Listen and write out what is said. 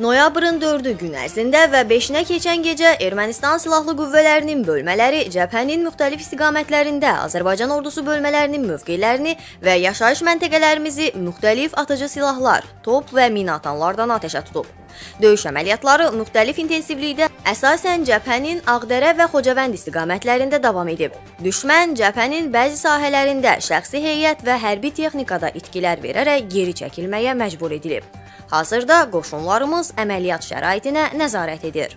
Noyabrın 4-ü gün ərzində və 5-nə keçən gecə Ermənistan silahlı qüvvələrinin bölmələri cəbhənin müxtəlif istiqamətlərində Azərbaycan ordusu bölmələrinin mövqelərini və yaşayış məntəqələrimizi müxtəlif atıcı silahlar, top və mina atanlardan atəşə tutub. Döyüş əməliyyatları müxtəlif intensivlikdə əsasən cəbhənin Ağdərə və Xocavənd istiqamətlərində davam edib. Düşmən cəbhənin bəzi sahələrində şəxsi heyət və hərbi texnikada itkilər verərək geri çəkilməyə məcbur edilib. Hazırda qoşunlarımız əməliyyat şəraitinə nəzarət edir.